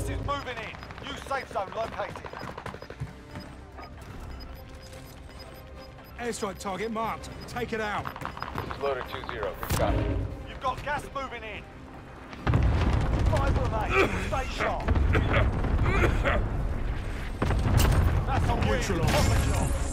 Gas is moving in. New safe zone located. Airstrike target marked. Take it out. This is loader 2-0. Good copy. You've got gas moving in. Five remain. Stay sharp. That's a win. Neutralize.